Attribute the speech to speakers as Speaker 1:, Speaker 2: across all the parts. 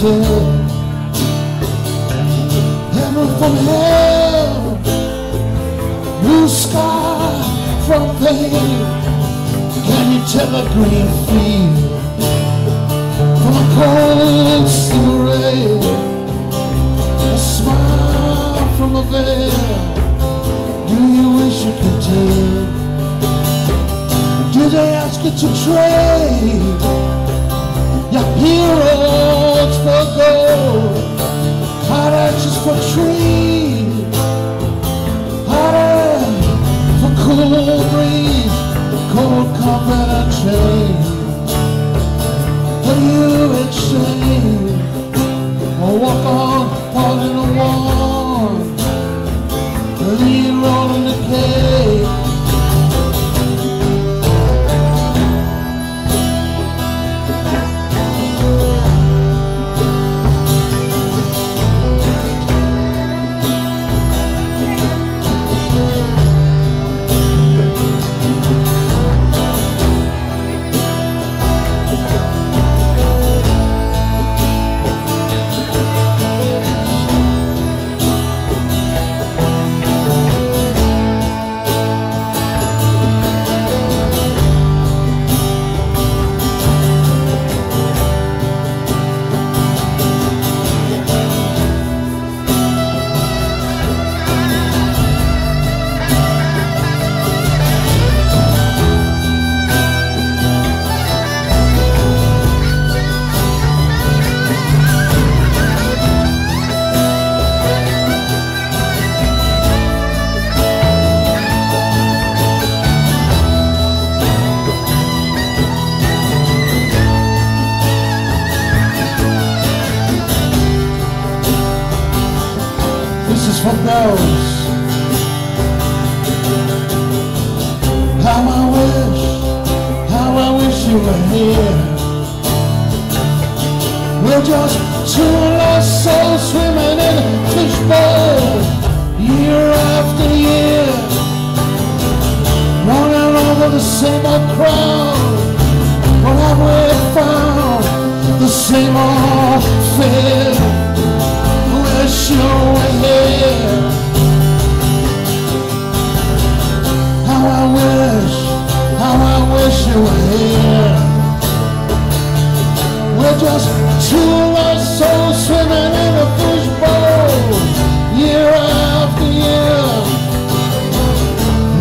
Speaker 1: Heaven from hell, blue sky from pain? Can you tell a green field from a cold cigarette? A smile from a veil. Do you wish you could tell? Do they ask you to trade your heroes for gold? Hot ashes for trees, hot air for cool breeze, cold carpet and. What do you exchange? Or oh, walk on, fall in the warm, for those. How I wish, how I wish you were here. We're just two lost souls swimming in a fishbowl, year after year, running over the same old crowd. What have we found? The same old fear just two lost souls swimming in a fishbowl, year after year,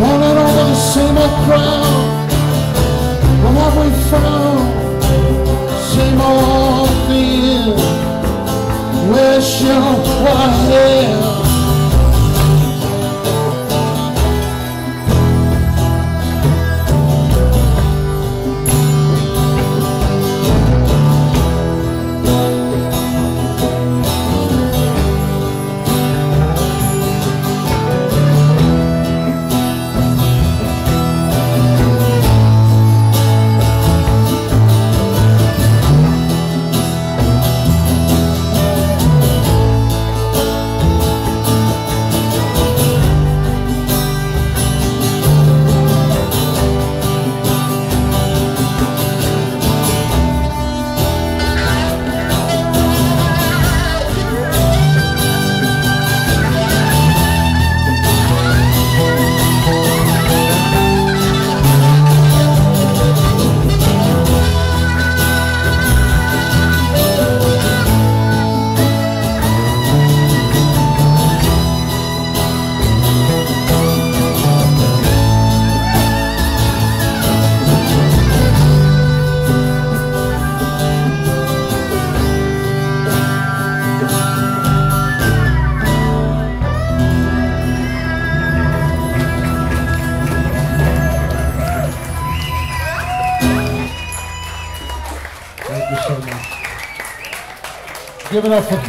Speaker 1: running over the same old crowd. What have we found? Same old fear wish you were here. Give it up for